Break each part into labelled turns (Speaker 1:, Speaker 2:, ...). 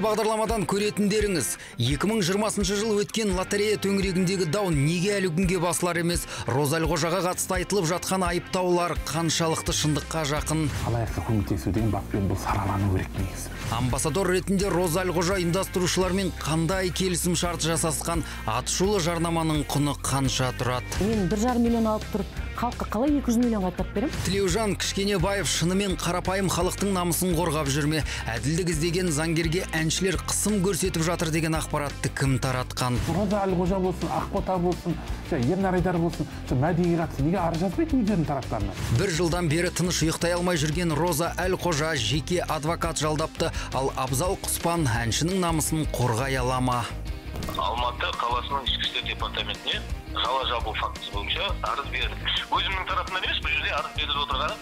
Speaker 1: бағдарламадан көретіндеріңіз 2020 жыл өткен лотерея төңірегіндегі дау неге әлі күнге басылар емес? Роза әлқожаға қатысты айтылып жатқан айыптаулар қаншалықты шындыққа жақын?
Speaker 2: Халайыққа көмектесу деген баппен бұл саралану керек негізі
Speaker 1: амбассадор ретінде роза әлқожа ұйымдастырушылармен қандай келісім шарт жасасқан? Атышулы жарнаманың құны қанша тұрады?
Speaker 3: Мен бір жарым миллион алып тұрып халыққа қалай екі жүз миллион қайтарып беремін?
Speaker 1: Тілеужан кішкенебаев шынымен қарапайым халықтың намысын қорғап жүр ме? Әділдік іздеген заңгерге әншілер қысым көрсетіп жатыр деген ақпаратты кім таратқан?
Speaker 2: Роза әлқожа болсын ақбота болсын ернар айдар болсын сол мәдиге қатысты неге арыз жазбайды өздерінің тараптарына?
Speaker 1: Бір жылдан бері тыныш ұйықтай алмай жүрген роза әлқожа жеке адвокат жалдапты. Ал абзал құспан әншінің намысын қорғай ала ма?
Speaker 4: Алматы қаласының ішкі істер департаментіне жала жабу фактісі бойынша арыз бердім өзімнің тарапымнан емес бұл жерде арыз беріліп отырғаны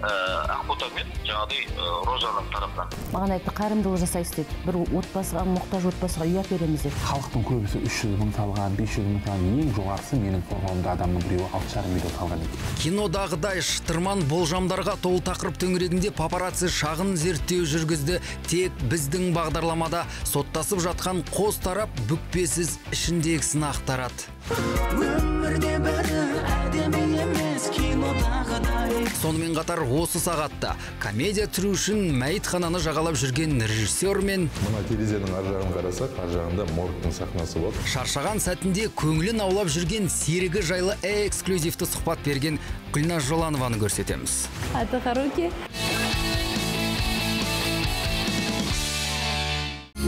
Speaker 4: ә, ақбота мен жаңағыдай ә, розаның тарапынан.
Speaker 3: Маған айтты қайырымдылық жасайсыз деді бір отбасыға мұқтаж отбасыға үй әпереміз деп.
Speaker 2: Халықтың көбісі үш жүз мың салған бес жүз мың салған ең жоғарғысы менің қорғауымда адамның біреуі алты жарым миллион салған екен.
Speaker 1: Кинодағыдай шытырман болжамдарға толы тақырып төңірегінде папарацци шағын зерттеу жүргізді. Тек біздің бағдарламада соттасып жатқан қос тарап бүкпесіз ішіндегісін ақтарады.
Speaker 5: Өмірде бәрі әдемі емес кинодағыдай
Speaker 1: сонымен қатар осы сағатта комедия түсіру үшін мәйітхананы жағалап жүрген режиссер мен
Speaker 6: мына терезенің ар жағын қарасақ ар жағында моргтың сахнасы бар
Speaker 1: шаршаған сәтінде көңілін аулап жүрген серігі жайлы эксклюзивті сұхбат берген гүлназ жоланованы көрсетеміз.
Speaker 3: Отдыха руки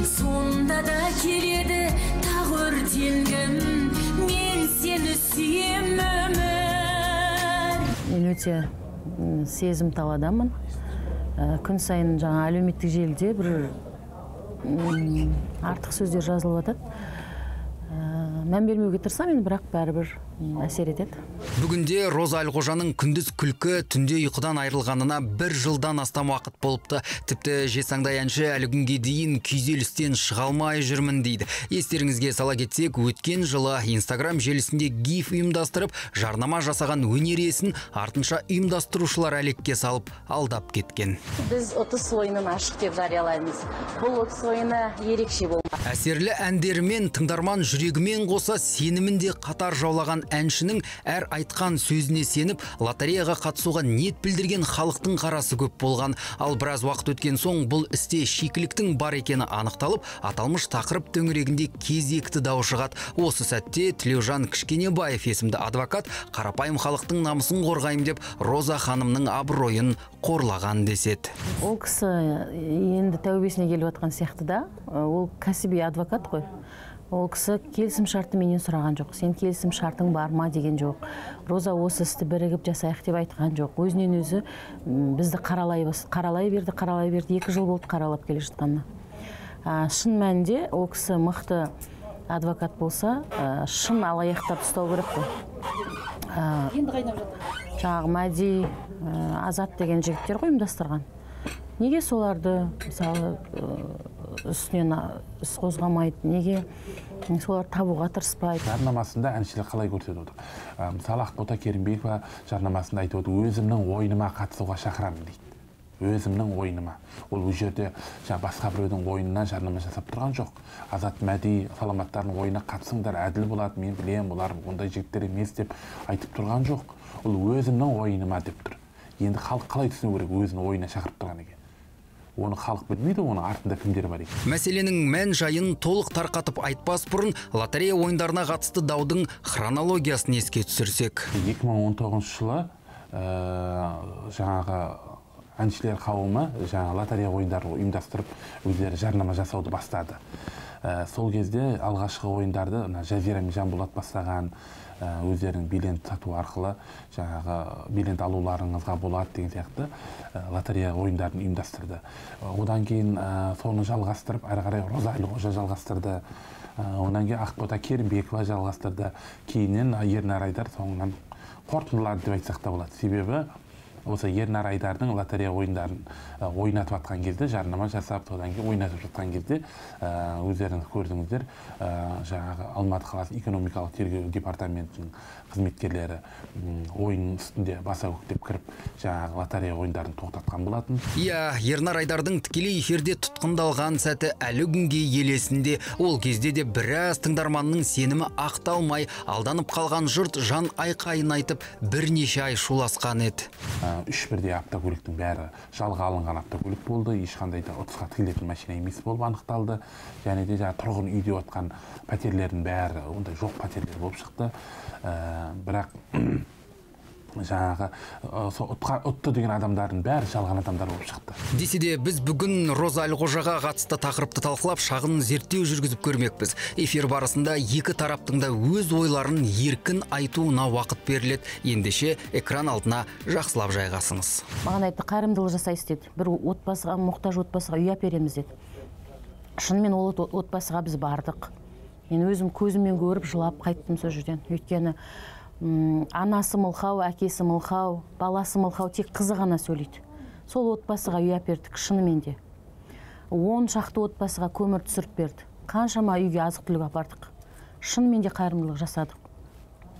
Speaker 7: сонда да келеді тағы өртенгім сүйем өмір
Speaker 3: мен өте сезімтал адаммын. Ә, күн сайын жаңа әлеуметтік желіде бір артық сөздер жазылып жатады Ә, мән бермеуге тырысамын енді бірақ бәрібір әсер етеді.
Speaker 1: Бүгінде роза әлқожаның күндіз күлкі түнде ұйқыдан айырылғанына бір жылдан астам уақыт болыпты. Тіпті жесаңдай әнші әлі күнге дейін күйзелістен шыға алмай жүрмін дейді. Естеріңізге сала кетсек өткен жылы инстаграм желісінде гиф ұйымдастырып жарнама жасаған өнер иесін артынша ұйымдастырушылар әлекке салып алдап кеткен.
Speaker 8: Біз ұтыс ойынын ашық деп жариялаймыз. Бұл ұтыс ойыны ерекше болмақ.
Speaker 1: Әсерлі әндерімен тыңдарман жүрегімен қоса сенімін де қатар жаулаған әншінің әр айтқан сөзіне сеніп лотереяға қатысуға ниет білдірген халықтың қарасы көп болған. Ал біраз уақыт өткен соң бұл істе шикіліктің бар екені анықталып аталмыш тақырып төңірегінде кезекті дау шығады. Осы сәтте тілеужан кішкенебаев есімді адвокат қарапайым халықтың намысын қорғаймын деп роза ханымның абыройын қорлаған деседі.
Speaker 3: Ол кісі енді тәубесіне келіп жатқан сияқты да. Ол кәсіби адвокат қой. Ол кісі келісім шартты менен сұраған жоқ. Сен келісім шартың бар ма? деген жоқ. Роза осы істі бірігіп жасайық деп айтқан жоқ. Өзінен өзі бізді қаралай бас- қаралай берді қаралай берді. Екі жыл болды қаралап келе жатқанына шын мәнінде ол кісі мықты адвокат болса а, шын алаяқтарды ұстау керек қой. Енді қайнап жатыр. жаңағы мәди ә, азат деген жігіттер ғой ұйымдастырған. Неге соларды мысалы ә, үстінен іс қозғамайды. Неге? Соларды табуға тырыспайды.
Speaker 2: Жарнамасында әншілер қалай көрсетіп отыр мысалы ақбота керімбекова жарнамасында айтып отыр өзімнің ойыныма қатысуға шақырамын дейді. Өзімнің ойыныма ол бұл жерде басқа біреудің ойынына жарнама жасап тұрған жоқ. Азат мәди саламаттардың ойынына қатысыңдар әділ болады мен білемін олар ондай жігіттер емес деп айтып тұрған жоқ. Ол өзімнің ойыныма деп тұр. Енді халық қалай түсіну керек өзінің ойына шақырып тұрған екен? Оны халық білмейді оның артында кімдер бар екенін
Speaker 1: мәселенің мән жайын толық тарқатып айтпас бұрын лотерея ойындарына қатысты даудың хронологиясын еске түсірсек.
Speaker 2: 2019 жылы ә, жаңағы әншілер қауымы жаңа лотерея ойындарын ұйымдастырып өздері жарнама жасауды бастады. Ә, сол кезде алғашқы ойындарды мына жазира мен жанболат бастаған өздерінің билет сату арқылы жаңағы билет алуларыңызға болады деген сияқты ә, лотерея ойындарын ұйымдастырды. Ә, одан кейін ә, соны жалғастырып әрі қарай роза әлқожа жалғастырды. Ә, одан кейін ақбота керімбекова жалғастырды. Кейіннен ернар айдар соңынан қорытындылады деп айтсақ та болады. Себебі осы ернар айдардың лотерея ойындарын ойнатып жатқан кезде жарнама жасап содан кейін ойнатып жатқан кезде өздеріңіз көрдіңіздер жаңағы алматы қаласы экономикалық тергеу департаментінің қызметкерлері м, ойынның үстінде баса көктеп кіріп жаңағы лотерея ойындарын тоқтатқан болатын.
Speaker 1: Иә ернар айдардың тікелей эфирде тұтқындалған сәті әлі күнге елесінде. Ол кезде де біраз тыңдарманның сенімі ақталмай алданып қалған жұрт жан айқайын айтып бірнеше ай шуласқан еді.
Speaker 2: Ә, үш бірдей автокөліктің бәрі жалға алынған автокөлік болды. Ешқандай да ұтысқа тігілетін машина емес болып анықталды. Және де жаңағы тұрғын үйде отқан пәтерлердің бәрі ондай жоқ пәтерлер болып шықты. Ә, бірақ жаңағы сол ұтқа, ұтты деген адамдардың бәрі жалған адамдар болып шықты.
Speaker 1: Десе де біз бүгін роза әлқожаға қатысты тақырыпты талқылап шағын зерттеу жүргізіп көрмекпіз. Эфир барысында екі тараптың да өз ойларын еркін айтуына уақыт беріледі. Ендеше экран алдына жақсылап жайғасыңыз.
Speaker 3: Маған айтты қайырымдылық жасайсыз деді бір отбасыға мұқтаж отбасыға үй әпереміз деді. Шынымен ол от- отбасыға біз бардық. Мен өзім көзіммен көріп жылап қайттым сол жерден. Өйткені анасы мылқау әкесі мылқау баласы мылқау тек қызы ғана сөйлейді. Сол отбасыға үй әпердік шынымен де он шақты отбасыға көмір түсіріп берді. Қаншама үйге азық түлік апардық. Шынымен де қайырымдылық жасадық.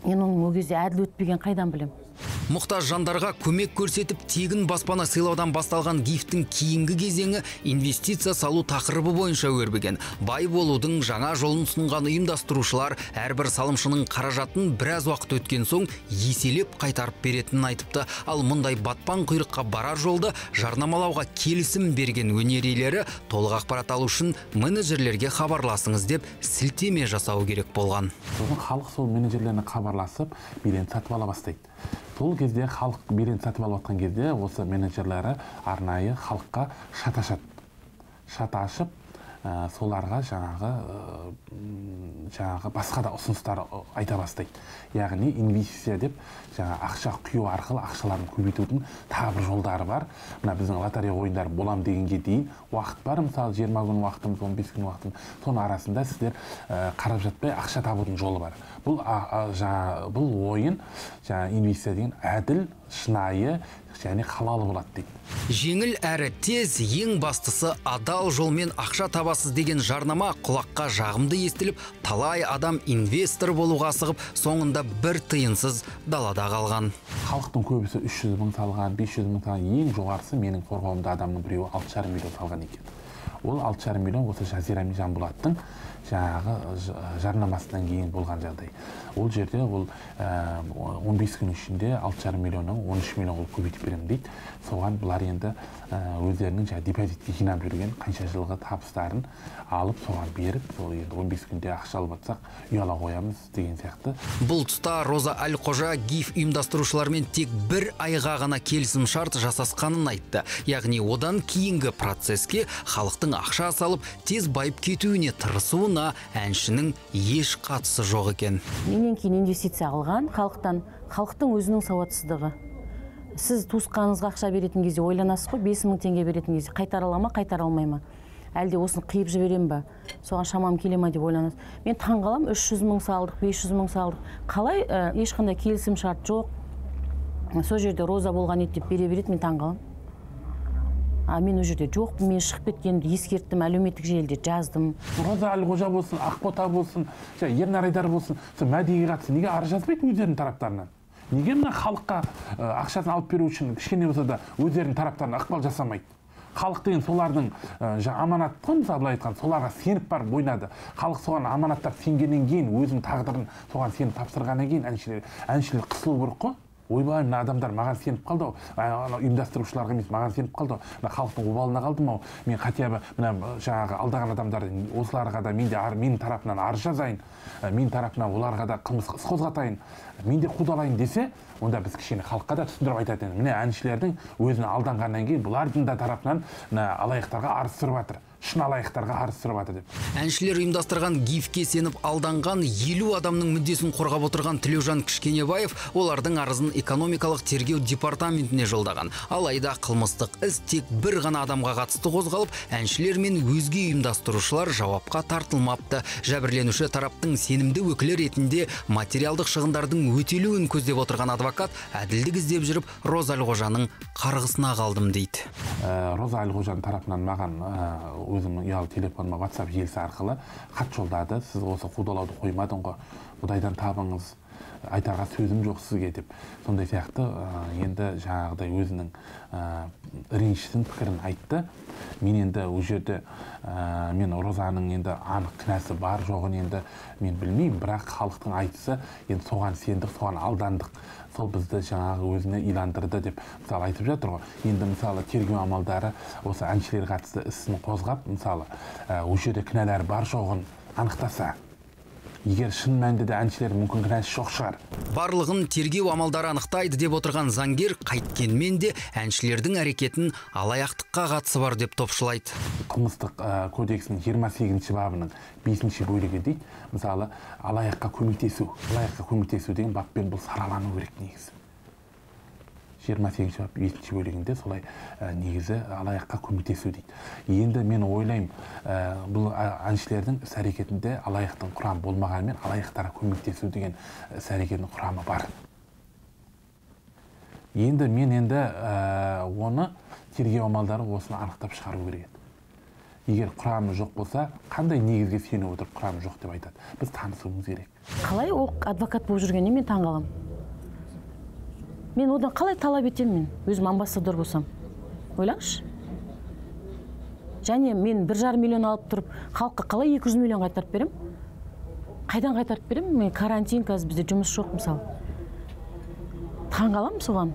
Speaker 3: Мен оның ол кезде әділ өтпеген қайдан білемін
Speaker 1: мұқтаж жандарға көмек көрсетіп тегін баспана сыйлаудан басталған гифтің кейінгі кезеңі инвестиция салу тақырыбы бойынша өрбіген. Бай болудың жаңа жолын ұсынған ұйымдастырушылар әрбір салымшының қаражатын біраз уақыт өткен соң еселеп қайтарып беретінін айтыпты. Ал мұндай батпан құйрыққа барар жолды жарнамалауға келісім берген өнер иелері толық ақпарат алу үшін менеджерлерге хабарласыңыз деп сілтеме жасау керек болған.
Speaker 2: Сосын халық сол менеджерлеріне хабарласып билет сатып ала бастайды. Сол кезде халық билет сатып алып жатқан кезде осы менеджерлері арнайы халыққа шат ашады шат ашып ә, соларға жаңағы ә, жаңағы басқа да ұсыныстар айта бастайды. Яғни инвестиция деп жаңа ақша құю арқылы ақшаларын көбейтудің тағы бір жолдары бар. Мына біздің лотерея ойындары болам дегенге дейін уақыт бар. Мысалы жиырма күн уақытымыз он бес күн уақытымыз. Соның арасында сіздер ә, қарап жатпай ақша табудың жолы бар. Бұл жаңа бұл ойын жаңа инвестиция деген әділ шынайы және халал болады дейді.
Speaker 1: Жеңіл әрі тез ең бастысы адал жолмен ақша табасыз деген жарнама құлаққа жағымды естіліп талай адам инвестор болуға асығып соңында бір тиынсыз далада қалған.
Speaker 2: Халықтың көбісі 300 мың салған 500 мың салған ең жоғарысы менің қорғауымда адамның біреуі алты жарым миллион салған екен. Ол алты жарым миллион осы жазира мен жанболаттың жаңағы жарнамасынан кейін болған жағдай. Ол жерде ол ә, 15 күн ішінде алты жарым миллионнан 13 миллион қылып көбейтіп беремін дейді. Соған бұлар енді ә, өздерінің жаңағы депозитке жинап жүрген қанша жылғы табыстарын алып соған беріп сол енді 15 күнде ақша алып жатсақ үй ала қоямыз деген сияқты.
Speaker 1: Бұл тұста роза әлқожа гиф ұйымдастырушылармен тек бір айға ғана келісім шарт жасасқанын айтты. Яғни одан кейінгі процеске халықтың ақша салып тез байып кетуіне тырысуына әншінің еш қатысы жоқ екен.
Speaker 3: Менен кейін инвестиция алған. Халықтан халықтың өзінің сауатсыздығы. Сіз туысқаныңызға ақша беретін кезде ойланасыз ғой бес мың теңге беретін кезде қайтара ала ма қайтара алмай ма? Әлде осыны қиып жіберем ба? Соған шамам келе ма деп ойланасыз? Мен таңғаламын үш жүз мың салдық бес жүз мың салдық. Қалай ә, ешқандай келісім шарт жоқ. Сол жерде роза болған еді деп бере береді мен таңғаламын. А мен ол жерде жоқпын. Мен шығып кеткенімді ескерттім әлеуметтік желіде жаздым.
Speaker 2: Роза әлқожа болсын ақбота болсын ернар айдар болсын. Сол мәдиге қатысты неге арыз жазбайды өздерінің тараптарынан? Неге мына халыққа ә, ақшасын алып беру үшін кішкене болса да өздерінің тараптарына ықпал жасамайды? Халық деген солардың ә, жаңа аманат қой мысалы былай айтқан соларға сеніп барып ойнады. Халық соған аманаттап сенгеннен кейін өзінің тағдырын соған сеніп тапсырғаннан кейін әншілер әншілер қысылу керек қой. Ойбай мына адамдар маған сеніп қалды ау а, ана ұйымдастырушыларға емес маған сеніп қалды ау мына халықтың обалына қалдым ау. Мен хотя бы мына жаңағы алдаған адамдарды осыларға да мен де менің тарапымнан арыз жазайын. Менің тарапымнан оларға да қылмыстық іс қозғатайын мен де қудалайын десе онда біз кішкене халыққа да түсіндіріп айтатын міне әншілердің өзіне алданғаннан кейін бұлардың да тарапынан мына алаяқтарға арыз түсіріп жатыр. Шын алаяқтарға қарсы тұрып жатыр деп.
Speaker 1: Әншілер ұйымдастырған гифке сеніп алданған елу адамның мүддесін қорғап отырған тілеужан кішкенебаев олардың арызын экономикалық тергеу департаментіне жолдаған. Алайда қылмыстық іс тек бір ғана адамға қатысты қозғалып әншілер мен өзге ұйымдастырушылар жауапқа тартылмапты. Жәбірленуші тараптың сенімді өкілі ретінде материалдық шығындардың өтелуін көздеп отырған адвокат әділдік іздеп жүріп роза әлқожаның қарғысына қалдым дейді.
Speaker 2: Ә, роза әлқожаның тарапынан маған ә, өзімнің ұялы телефоныма whatsapp желісі арқылы хат жолдады. Сіз осы қудалауды қоймадың ғой құдайдан табыңыз айтарға сөзім жоқ сізге деп. Сондай сияқты ә, енді жаңағыдай өзінің ә, ренішін пікірін айтты. Мен енді ол жерде ә, мен розаның енді анық кінәсі бар жоғын енді мен білмеймін. Бірақ халықтың айтысы енді соған сендік соған алдандық. Сол бізді жаңағы өзіне иландырды деп мысалы айтып жатыр ғой. Енді мысалы тергеу амалдары осы әншілерге қатысты ісін қозғап мысалы ол жерде кінәлары бар жоғын анықтаса. Егер шын мәнінде де әншілер мүмкін кінәсі жоқ шығар.
Speaker 1: Барлығын тергеу амалдары анықтайды деп отырған заңгер қайткенмен де әншілердің әрекетін алаяқтыққа қатысы бар деп топшылайды.
Speaker 2: Қылмыстық ә, кодексінің 28 бабының бесінші бөлігі дейді. Мысалы алаяққа көмектесу алаяққа көмектесу деген баппен бұл саралану керек негізі. 28 бап бесінші бөлігінде солай ә, негізі алаяққа көмектесу дейді. Енді мен ойлаймын ә, бұл әншілердің іс әрекетінде алаяқтың құрамы болмағанымен алаяқтарға көмектесу деген іс әрекетінің құрамы бар. Енді мен енді ә, оны тергеу амалдары осыны анықтап шығару керек еді. Егер құрамы жоқ болса қандай негізге сүйене отырып құрамы жоқ деп айтады? Біз танысуымыз керек.
Speaker 3: Қалай ол адвокат болып жүргеніне мен таңқаламын мен одан қалай талап етемін мен? Өзім амбассадор болсам. Ойлаңызшы. Және мен бір жарым миллион алып тұрып халыққа қалай 200 миллион қайтарып беремін қайдан қайтарып беремін мен карантин қазір бізде жұмыс жоқ мысалы. Таңқаламын соған.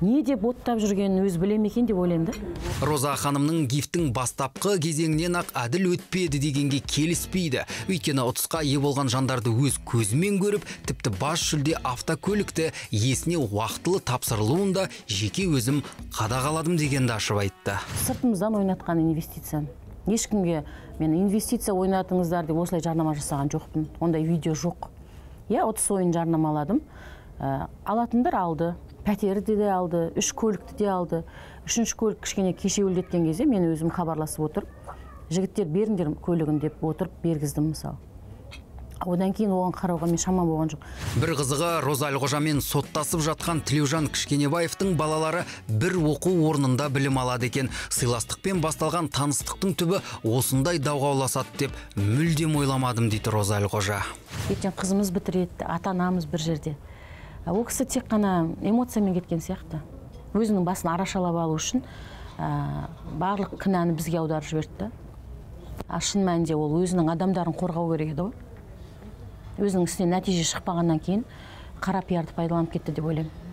Speaker 3: Не деп оттап жүргенін өзі біле ме екен деп ойлаймын да.
Speaker 1: Роза ханымның гифтің бастапқы кезеңінен ақ әділ өтпеді дегенге келіспейді. Өйткені ұтысқа ие болған жандарды өз көзімен көріп тіпті бас жүлде автокөлікті иесіне уақытылы тапсырылуын да жеке өзім қадағаладым дегенді ашып айтты.
Speaker 3: Сыртымыздан ойнатқан инвестицияны. Ешкімге мен инвестиция ойнатыңыздар деп осылай жарнама жасаған жоқпын. Ондай видео жоқ. Иә ұтыс ойын жарнамаладым Ә, алатындар алды. Пәтерді де алды үш көлікті де алды. Үшінші көлік кішкене кешеуілдеткен кезде мен өзім хабарласып отырып жігіттер беріңдер көлігін деп отырып бергіздім мысалы одан кейін оған қарауға мен шамам болған жоқ.
Speaker 1: Бір қызығы роза әлқожамен соттасып жатқан тілеужан кішкенебаевтың балалары бір оқу орнында білім алады екен. Сыйластықпен басталған таныстықтың түбі осындай дауға ұласады деп мүлдем ойламадым дейді роза әлқожа.
Speaker 3: Ертең қызымыз бітіреді ата анамыз бір жерде. Ол кісі тек қана эмоциямен кеткен сияқты. Өзінің басын арашалап алу үшін ә, барлық кінәні бізге аударып жіберді а шын мәнінде ол өзінің адамдарын қорғау керек еді ғой. Өзінің ісінен нәтиже шықпағаннан кейін қара пиарды пайдаланып кетті деп ойлаймын.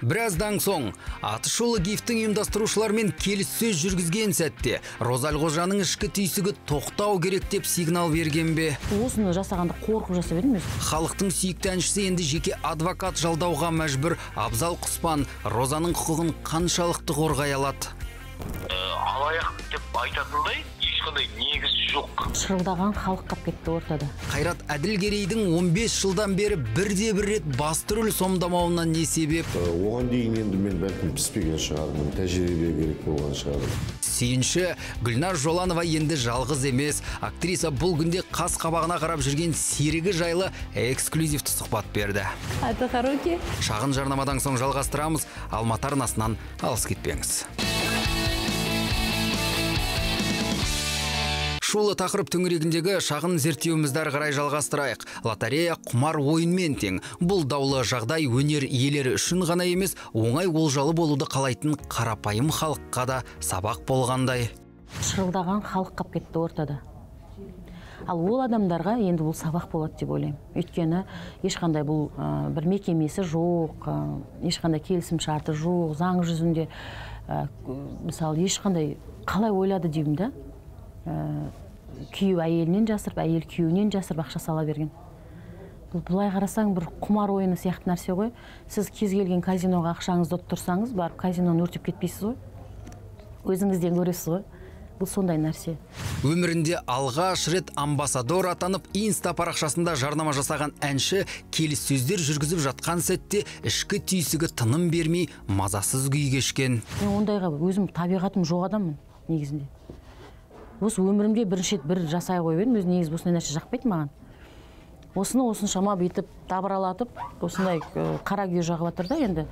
Speaker 1: Біраздан соң атышулы гифтің ұйымдастырушылармен келіссөз жүргізген сәтте роза әлқожаның ішкі түйсігі тоқтау керек деп сигнал берген бе?
Speaker 3: Осыны жасағанда қорқып жасап едім өзім
Speaker 1: халықтың сүйікті әншісі енді жеке адвокат жалдауға мәжбүр. Абзал құспан розаның құқығын қаншалықты қорғай алады?
Speaker 4: Ә, алаяқ деп айтатындай ешқандай негіз жоқ.
Speaker 3: Шырылдаған халық қалып кетті ортада.
Speaker 1: Қайрат әділгерейдің 15 жылдан бері бірде бір рет басты рөл сомдамауына не себеп?
Speaker 6: Оған дейін енді мен бәлкім піспеген шығармын тәжірибе керек болған шығар
Speaker 1: сүйінші гүлнар жоланова енді жалғыз емес. Актриса бұл күнде қас қабағына қарап жүрген серігі жайлы эксклюзивті сұхбат берді.
Speaker 3: Руки
Speaker 1: шағын жарнамадан соң жалғастырамыз. Алматы арнасынан алыс кетпеңіз. Шулы тақырып төңірегіндегі шағын зерттеуімізді қарай жалғастырайық. Лотерея құмар ойынмен тең. Бұл даулы жағдай өнер иелері үшін ғана емес оңай олжалы болуды қалайтын қарапайым халыққа да сабақ болғандай.
Speaker 3: Шырылдаған халық қалып кетті ортада. Ал ол адамдарға енді бұл сабақ болады деп ойлаймын. Өйткені ешқандай бұл бір мекемесі жоқ ешқандай келісім шарты жоқ заң жүзінде мысалы ешқандай қалай ойлады деймін да күйеу әйелінен жасырып әйел күйеуінен жасырып ақша сала берген. Бұл былай қарасаң бір құмар ойыны сияқты нәрсе ғой. Сіз кез келген казиноға ақшаңызды ұтып тұрсаңыз барып казиноны өртеп кетпейсіз ғой. Өзіңізден көресіз ғой. Бұл сондай нәрсе.
Speaker 1: Өмірінде алғаш рет амбассадор атанып инста парақшасында жарнама жасаған әнші келіссөздер жүргізіп жатқан сәтте ішкі түйсігі тыным бермей мазасыз күй кешкен.
Speaker 3: Мен ондайға өзім табиғатым жоқ адаммын негізінде. Осы өмірімде бірінші рет бір жасай қойып едім. Өзі негізі осындай нәрсе жақпайды маған. Осыны осыншама бүйтіп дабыралатып осындай қара күйе жағып жатыр да енді.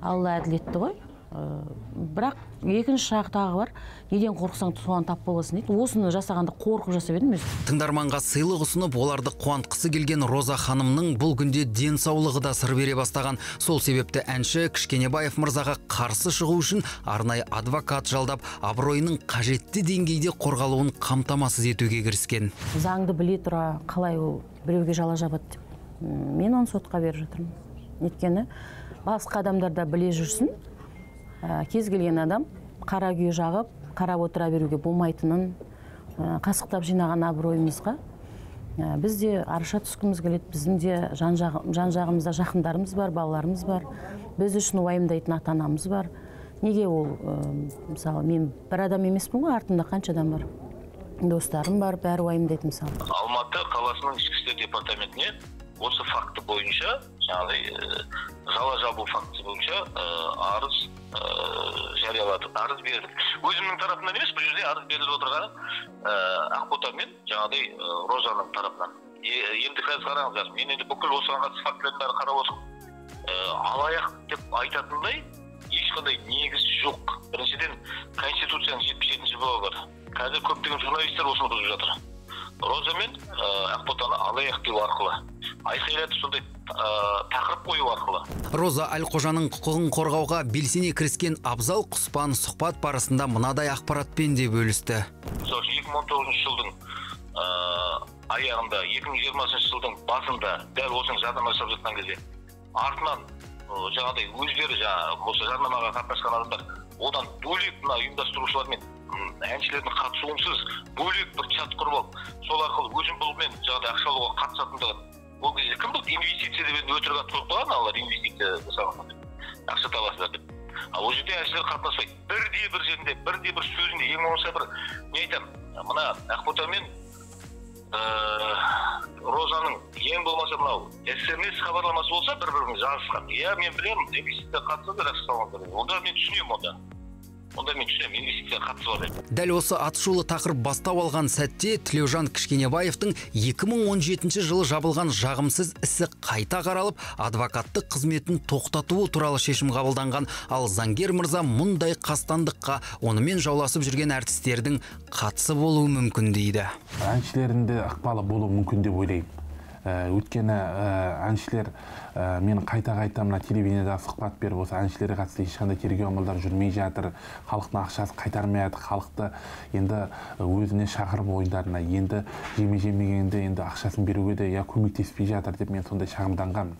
Speaker 3: Алла әділетті ғой. Бірақ екінші жағы тағы бар неден қорықсаң соған тап боласың дейді. Осыны жасағанда қорқып жасап едім өзі
Speaker 1: тыңдарманға сыйлық ұсынып оларды қуантқысы келген роза ханымның бұл күнде денсаулығы да сыр бере бастаған. Сол себепті әнші кішкенебаев мырзаға қарсы шығу үшін арнайы адвокат жалдап абыройының қажетті деңгейде қорғалуын қамтамасыз етуге кіріскен.
Speaker 3: Заңды біле тұра қалай ол біреуге жала жабады деп мен оны сотқа беріп жатырмын. Өйткені басқа адамдар да біле жүрсін. Ә, кез келген адам қара күйе жағып қарап отыра беруге болмайтынын ә, қасықтап жинаған абыройымызға ә, біз де араша түскіміз келеді. Біздің де жан, жан жағымызда жақындарымыз бар балаларымыз бар. Біз үшін уайымдайтын ата анамыз бар. Неге ол ә, мысалы мен бір адам емеспін ғой артымда қанша адам бар? Достарым бар бәрі уайымдайды мысалы.
Speaker 4: Алматы қаласының ішкі істер департаментіне осы факті бойынша жаңағыдай э, жала жабу фактісі бойынша э, арыз э, жарияладық арыз бердік өзімнің тарапымнан емес бұл жерде арыз беріліп отырғаны ақбота мен жаңағыдай розаның тарапынан. Енді қазір қараңыздар мен енді бүкіл осыған қатысты фактілердің бәрін қарап отырмын. Алаяқ деп айтатындай ешқандай негіз жоқ. Біріншіден конституцияның жетпіс жетінші бабы бар. Қазір көптеген журналистер осыны бұзып жатыр. Роза мен ақботаны алаяқ деу арқылы айқайлатып сондай ә, тақырып қою арқылы.
Speaker 1: Роза әлқожаның құқығын қорғауға белсене кіріскен абзал құспан сұхбат барысында мынадай ақпаратпен де бөлісті.
Speaker 4: Мысалы үшін екі мың он тоғызыншы жылдың ә, аяғында екі мың жиырмасыншы жылдың басында дәл осының жарнама жасап жатқан кезде артынан жаңағыдай өздері жаңағы осы жарнамаға қатынасқан адамдар одан бөлек мына ұйымдастырушылар мен әншілердің қатысуынсыз бөлек бір чат құрып алып сол арқылы өзін бұлмен жаңағыдай ақша алуға қатысатындығын ол кезде кім білді инвестиция деп енді өтірік ат қойып қойған аналар инвестиция жасаған ақша табасыздар деп. Ал ол жерде әншілер қатынаспайды бірде бір жерінде бірде бір сөзінде ең болмаса бір не айтамын мына ақбота мен ыыы розаның ең болмаса мынау смс хабарламасы болса бір біріне жазысқан. Иә мен білемін инвестицияға қатысы бар ақша салғандар деп. онда мен түсінемін онда. Онда мен түсінемін инвестицияға қатысы бар деп
Speaker 1: дәл осы атышулы тақырып бастау алған сәтте тілеужан кішкенебаевтың 2017 жылы жабылған жағымсыз ісі қайта қаралып адвокаттық қызметін тоқтатуы туралы шешім қабылданған. Ал заңгер мырза мұндай қастандыққа онымен жауласып жүрген әртістердің қатысы болуы мүмкін дейді.
Speaker 2: Әншілердің де ықпалы болуы мүмкін деп ойлаймын. Өйткені ә, әншілер ә, мен қайта қайта мына телевидениеда сұхбат беріп осы әншілерге қатысты ешқандай тергеу амалдары жүрмей жатыр. Халықтың ақшасын қайтармай жатыр. Халықты енді өзіне шақырып ойындарына енді жеме жемегенде енді ақшасын беруге де я көмектеспей жатыр деп мен сондай шағымданғанмын.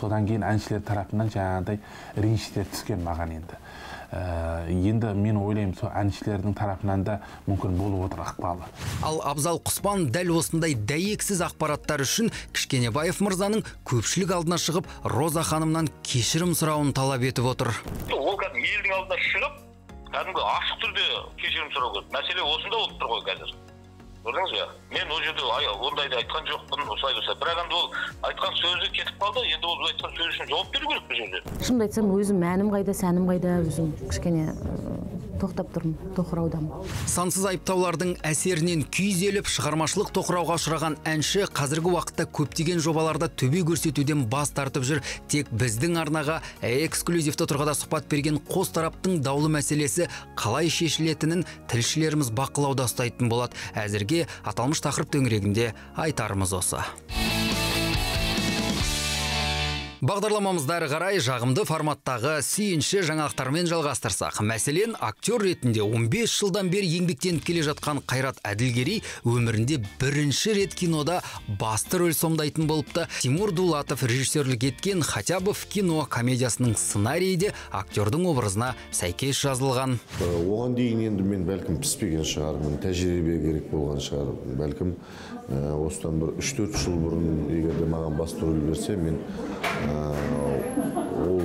Speaker 2: Содан кейін әншілер тарапынан жаңағыдай ренжістер түскен маған енді. Ә, енді мен ойлаймын сол әншілердің тарапынан да мүмкін болып отыр ықпалы.
Speaker 1: Ал абзал құспан дәл осындай дәйексіз ақпараттар үшін кішкенебаев мырзаның көпшілік алдына шығып роза ханымнан кешірім сұрауын талап етіп отыр.
Speaker 4: Ол кәдімгі елдің алдына шығып кәдімгі ашық түрде кешірім сұрау керек. Мәселе осында болып тұр ғой қазір. Көрдіңіз бе мен ол жерде ай- ондайды айтқан жоқпын осылай осылай. Бірақ енді ол айтқан сөзі кетіп қалды енді ол айтқан сөзі үшін жауап беру керек бұл жерде.
Speaker 3: шынымды айтсам өзім әнім қайда сәнім қайда өзім кішкене тоқтап тұрмын тоқыраудамын.
Speaker 1: Сансыз айыптаулардың әсерінен күйзеліп шығармашылық тоқырауға ұшыраған әнші қазіргі уақытта көптеген жобаларда төбе көрсетуден бас тартып жүр. Тек біздің арнаға эксклюзивті тұрғыда сұхбат берген қос тараптың даулы мәселесі қалай шешілетінін тілшілеріміз бақылауда ұстайтын болады. Әзірге аталмыш тақырып төңірегінде айтарымыз осы. Бағдарламамызды әрі қарай жағымды форматтағы сүйінші жаңалықтармен жалғастырсақ. Мәселен, актер ретінде 15 жылдан бері еңбектеніп келе жатқан Қайрат Әділгерей өмірінде бірінші рет кинода басты рөл сомдайтын болыпты. Тимур Дулатов режиссерлік еткен Хатябов кино комедиясының сценарийі де актердің образына сәйкес жазылған.
Speaker 6: Оған дейін енді мен бәлкім піспеген шығармын тәжірибе керек болған шығар бәлкім осыдан бір үш төрт жыл бұрын егер де маған басты рөл берсе мен ә, ол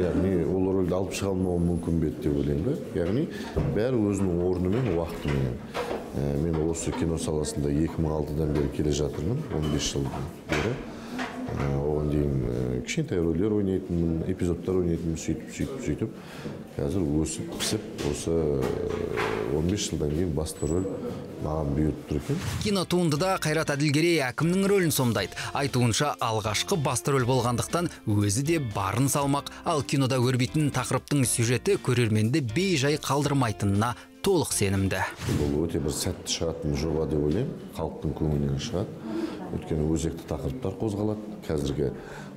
Speaker 6: яғни ол рөлге енді алып шыға алмауым мүмкін бе еді деп ойлаймын да. Яғни бәрі өзінің орнымен уақытыменен Ә, мен осы кино саласында 2006-дан бері келе жатырмын 15 жыл бері. Оған дейін кішкентай рөлдер ойнайтынмын эпизодтар ойнайтынмын сөйтіп сөйтіп сөйтіп қазір өсіп пісіп осы ә, 15 жылдан кейін басты рөл маған бұйырып тұр екен
Speaker 1: кинотуындыда қайрат әділгерей әкімнің рөлін сомдайды. Айтуынша алғашқы басты рөл болғандықтан өзі де барын салмақ. Ал кинода өрбитін тақырыптың сюжеті көрерменді бейжай қалдырмайтынына толық сенімді.
Speaker 6: Бұл өте бір сәтті шығатын жоба деп ойлаймын. Халықтың көңілінен шығады. Өйткені өзекті тақырыптар қозғалады. Қазіргі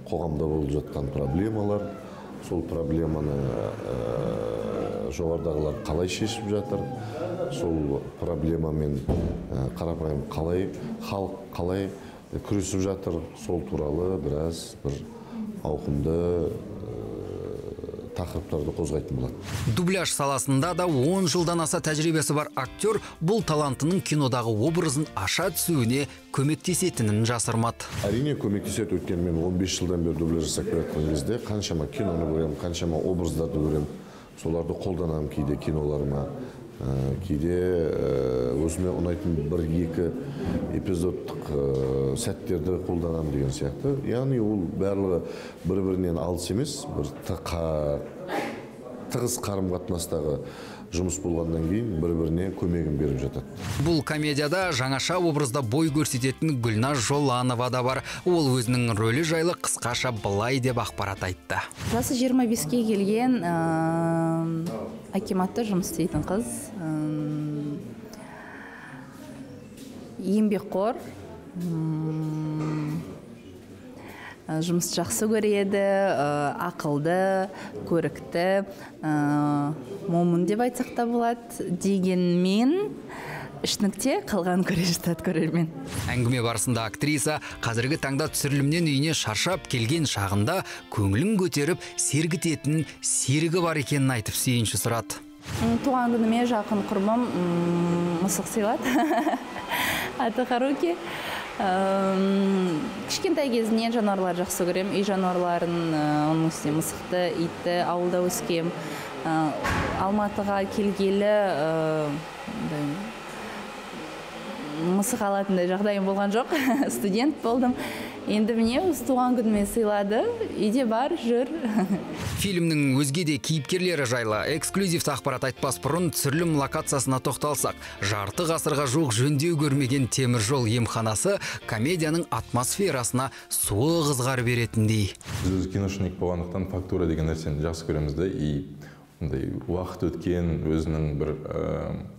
Speaker 6: қоғамда болып жатқан проблемалар сол проблеманы ә, жоғарыдағылар қалай шешіп жатыр сол проблемамен ә, қарапайым қалай халық қалай күресіп жатыр сол туралы біраз бір ауқымды тақырыптарды қозғайтын болады.
Speaker 1: Дубляж саласында да 10 жылдан аса тәжірибесі бар актер бұл талантының кинодағы образын аша түсуіне көмектесетінін жасырмады.
Speaker 6: Әрине көмектеседі. Өйткені мен 15 жылдан бері дубляж жасап келе жатқан кезде қаншама киноны көремін қаншама образдарды көремін. Соларды қолданамын кейде киноларыма. Кейде ә, өзіме ұнайтын бір екі эпизодтық ә, сәттерді қолданамын деген сияқты. Яғни ол барлығы бір бірінен алыс емес бір тығыз қарым қатынастағы жұмыс болғаннан кейін бір біріне көмегін беріп жатады.
Speaker 1: Бұл комедияда жаңаша образда бой көрсететін гүлназ жоланова да бар. Ол өзінің рөлі жайлы қысқаша былай деп ақпарат айтты.
Speaker 9: Жасы 25-ке келген ыыы, акиматта жұмыс істейтін қыз ым, еңбекқор ә, жұмысты жақсы көреді ә, ақылды көрікті ә, момын деп айтсақ та болады дегенмен ішінікте қалған көре жатады көрермен.
Speaker 1: Әңгіме барысында актриса қазіргі таңда түсірілімнен үйіне шаршап келген шағында көңілін көтеріп сергітетін серігі бар екенін айтып сүйінші сұрады.
Speaker 9: Туған күніме жақын құрбым мысық сыйлады. Аты харуки. Кішкентай кезінен жануарлар жақсы көремін. Үй жануарларын ы, оның үстіне мысықты итті ауылда өскем. Алматыға келгелі андай, мысық алатындай жағдайым болған жоқ. Студент болдым. Енді міне осы туған күніме сыйлады. Үйде бар жүр.
Speaker 1: Фильмнің өзге де кейіпкерлері жайлы эксклюзивті ақпарат айтпас бұрын түсірілім локациясына тоқталсақ. Жарты ғасырға жуық жөндеу көрмеген теміржол емханасы комедияның атмосферасына суы қызғар беретіндей.
Speaker 10: Біз өзі киношник болғандықтан фактура деген нәрсені жақсы көреміз да и андай уақыт өткен өзінің бір ә,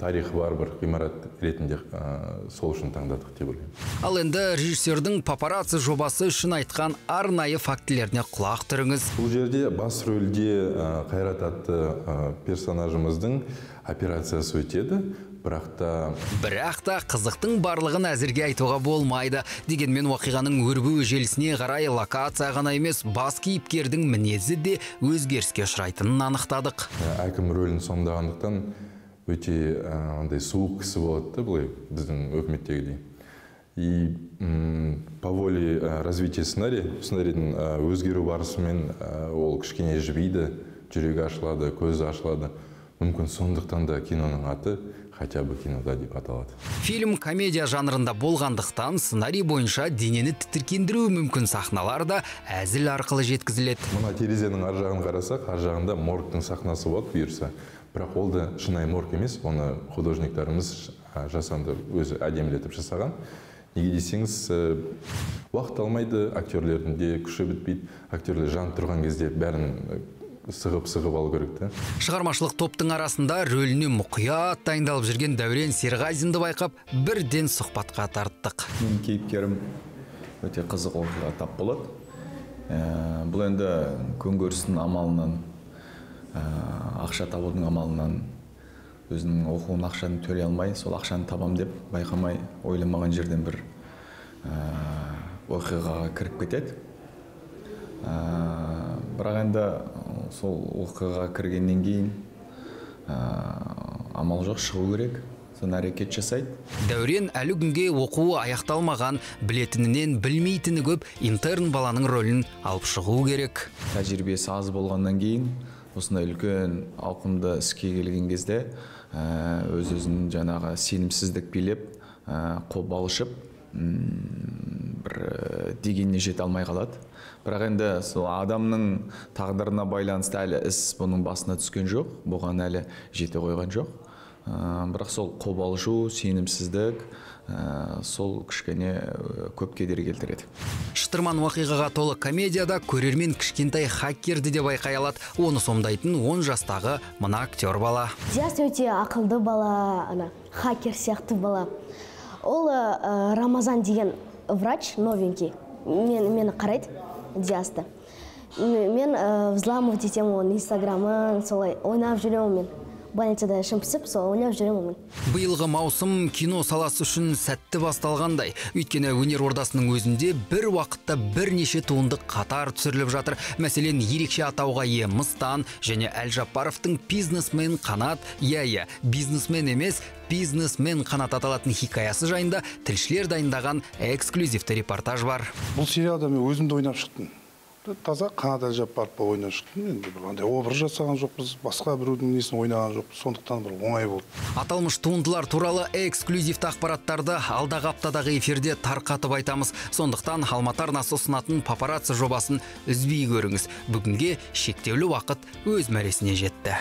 Speaker 10: тарихы бар бір ғимарат ретінде ә, сол үшін таңдадық деп ойлаймын.
Speaker 1: Ал енді режиссердің папарацци жобасы үшін айтқан арнайы фактілеріне құлақ түріңіз.
Speaker 10: Бұл жерде бас рөлде ә, қайрат атты ә, персонажымыздың операциясы өтеді. Бірақ та
Speaker 1: бірақ та қызықтың барлығын әзірге айтуға болмайды. Дегенмен оқиғаның өрбу желісіне қарай локация ғана емес бас кейіпкердің мінезі де өзгеріске ұшырайтынын анықтадық.
Speaker 10: Әкім рөлін сомдағандықтан өте ә, андай суық кісі болады да былай біздің өкіметтегідей. И по воле ә, развития сценария сценарийдің ә, өзгеру барысымен ол кішкене жібиді жүрегі ашылады көзі ашылады. Мүмкін сондықтан да киноның аты хотя бы кинода деп аталады
Speaker 1: фильм комедия жанрында болғандықтан сценарий бойынша денені тітіркендіруі мүмкін сахналар да әзіл арқылы жеткізіледі.
Speaker 10: Мына терезенің ар жағын қарасақ ар жағында моргтың сахнасы болады бұйырса бірақ ол да шынайы морг емес оны художниктарымыз жасанды өзі әдемілетіп жасаған. Неге десеңіз ә, уақыт алмайды актерлердің де күші бітпейді актерлер жанып тұрған кезде бәрін сығып сығып алу керек та
Speaker 1: шығармашылық топтың арасында рөліне мұқият дайындалып жүрген дәурен серғазинді байқап бірден сұхбатқа тарттық.
Speaker 11: Менің кейіпкерім өте қызық оқиға тап болады. Ә, бұл енді күнкөрістің амалынан ә, ақша табудың амалынан өзінің оқуын ақшаны төлей алмай сол ақшаны табам деп байқамай ойламаған жерден бір ә, оқиғаға кіріп кетеді. Ә, бірақ енді сол оқиғаға кіргеннен кейін ә, амал жоқ шығу керек. Соны әрекет жасайды.
Speaker 1: Дәурен әлі күнге оқуы аяқталмаған білетінінен білмейтіні көп интерн баланың рөлін алып шығу керек.
Speaker 11: Тәжірибесі аз болғаннан кейін осындай үлкен ауқымды іске келген кезде өз өзін жаңағы сенімсіздік билеп қобалжып бір э, дегеніне жете алмай қалады. Бірақ енді сол адамның тағдырына байланысты әлі іс бұның басына түскен жоқ бұған әлі жете қойған жоқ. Ә, бірақ сол қобалжу сенімсіздік ә, сол кішкене көп кедергі келтіреді.
Speaker 1: Шытырман уақиғаға толы комедияда көрермен кішкентай хакерді де байқай алады. Оны сомдайтын 10 жастағы мына актер бала.
Speaker 12: Диас өте ақылды бала ана хакер сияқты бала. Ол ә, рамазан деген врач новенький. Мен, мені қарайды диасты. Мен ә, взламывать етемін оның инстаграмын солай ойнап жүремін мен. Больницада ішім пісіп сол ойнап жүремін мен
Speaker 1: биылғы маусым кино саласы үшін сәтті басталғандай. Өйткені өнер ордасының өзінде бір уақытта бірнеше туынды қатар түсіріліп жатыр. Мәселен ерекше атауға ие мыстан және әлжаппаровтың бизнесмен қанат иә иә бизнесмен емес бизнесмен қанат аталатын хикаясы жайында тілшілер дайындаған эксклюзивті репортаж бар.
Speaker 13: Бұл сериалда мен өзім де ойнап шықтым. Таза қанат әлжаппаров болып ойнап енді? Бір андай образ жасаған жоқпыз басқа біреудің несін ойнаған жоқпыз сондықтан бір оңай болды.
Speaker 1: Аталмыш туындылар туралы эксклюзивті ақпараттарды алдағы аптадағы эфирде тарқатып айтамыз. Сондықтан алматы арнасы ұсынатын папарацци жобасын үзбей көріңіз. Бүгінге шектеулі уақыт өз мәресіне жетті.